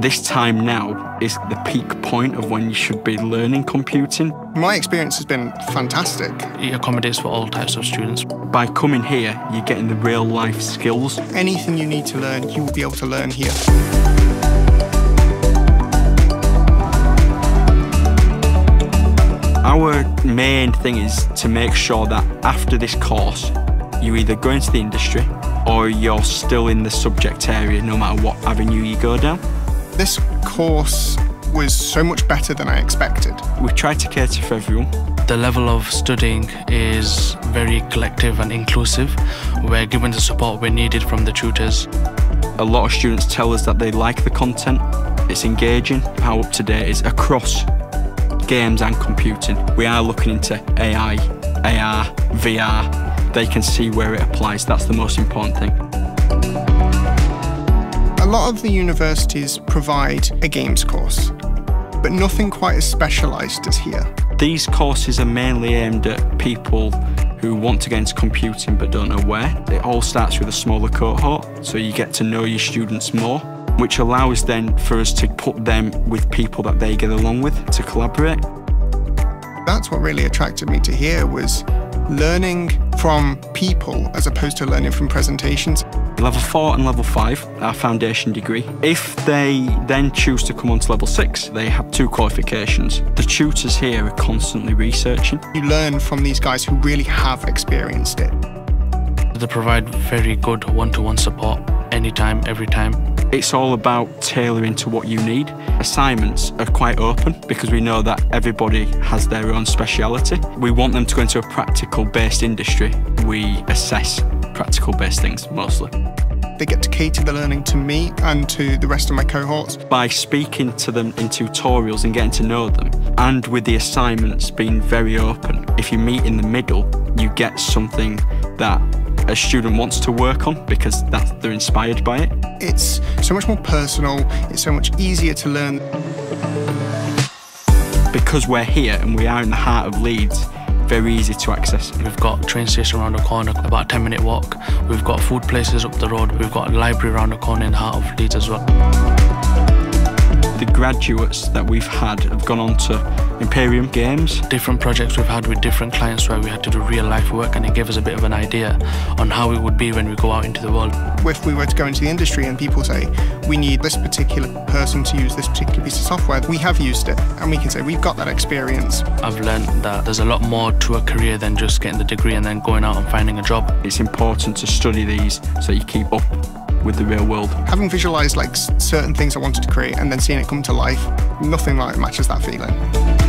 This time now is the peak point of when you should be learning computing. My experience has been fantastic. It accommodates for all types of students. By coming here, you're getting the real life skills. Anything you need to learn, you will be able to learn here. Our main thing is to make sure that after this course, you either go into the industry or you're still in the subject area no matter what avenue you go down. This course was so much better than I expected. We tried to cater for everyone. The level of studying is very collective and inclusive. We're given the support we needed from the tutors. A lot of students tell us that they like the content, it's engaging, how up to date is across games and computing. We are looking into AI, AR, VR. They can see where it applies, that's the most important thing. A lot of the universities provide a games course, but nothing quite as specialised as here. These courses are mainly aimed at people who want to get into computing but don't know where. It all starts with a smaller cohort, so you get to know your students more, which allows then for us to put them with people that they get along with to collaborate. That's what really attracted me to here was learning from people as opposed to learning from presentations. Level 4 and Level 5 are foundation degree. If they then choose to come on to Level 6, they have two qualifications. The tutors here are constantly researching. You learn from these guys who really have experienced it. They provide very good one-to-one -one support anytime, every time. It's all about tailoring to what you need. Assignments are quite open because we know that everybody has their own speciality. We want them to go into a practical based industry. We assess practical based things mostly. They get to cater the learning to me and to the rest of my cohorts. By speaking to them in tutorials and getting to know them, and with the assignments being very open, if you meet in the middle, you get something that a student wants to work on because that they're inspired by it. It's so much more personal, it's so much easier to learn. Because we're here and we are in the heart of Leeds, very easy to access. We've got train station around the corner, about a 10 minute walk. We've got food places up the road. We've got a library around the corner in the heart of Leeds as well. The graduates that we've had have gone on to Imperium Games. Different projects we've had with different clients where we had to do real life work and it gave us a bit of an idea on how it would be when we go out into the world. If we were to go into the industry and people say, we need this particular person to use this particular piece of software, we have used it and we can say, we've got that experience. I've learned that there's a lot more to a career than just getting the degree and then going out and finding a job. It's important to study these so you keep up with the real world. Having visualized like certain things I wanted to create and then seeing it come to life, nothing like matches that feeling.